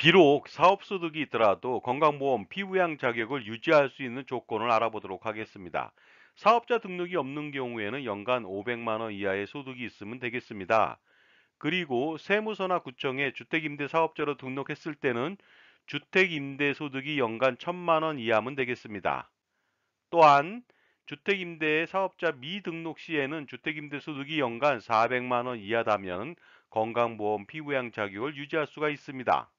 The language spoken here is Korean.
비록 사업소득이 있더라도 건강보험 피부양 자격을 유지할 수 있는 조건을 알아보도록 하겠습니다. 사업자 등록이 없는 경우에는 연간 500만 원 이하의 소득이 있으면 되겠습니다. 그리고 세무서나 구청에 주택임대사업자로 등록했을 때는 주택임대소득이 연간 1000만 원 이하면 되겠습니다. 또한 주택임대 사업자 미등록 시에는 주택임대소득이 연간 400만 원 이하다면 건강보험 피부양 자격을 유지할 수가 있습니다.